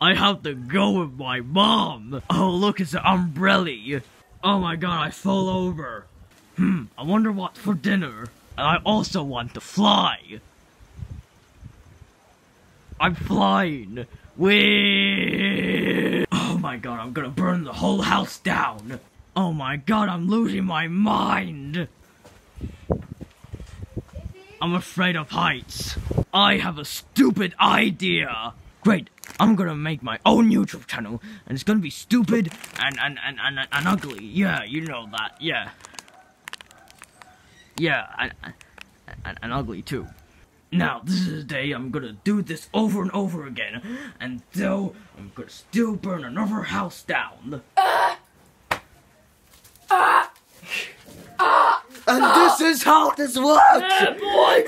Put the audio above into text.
I have to go with my mom. Oh, look, it's an umbrella. Oh my god, I fall over. Hmm, I wonder what for dinner. And I also want to fly. I'm flying. Whee! Oh my god, I'm gonna burn the whole house down. Oh my god, I'm losing my mind. I'm afraid of heights. I have a stupid idea. Great, I'm gonna make my own YouTube channel, and it's gonna be stupid and and and and, and ugly. Yeah, you know that. Yeah. Yeah, and, and, and ugly too. Now, this is the day I'm gonna do this over and over again, and though I'm gonna still burn another house down. And this is how this works! boy!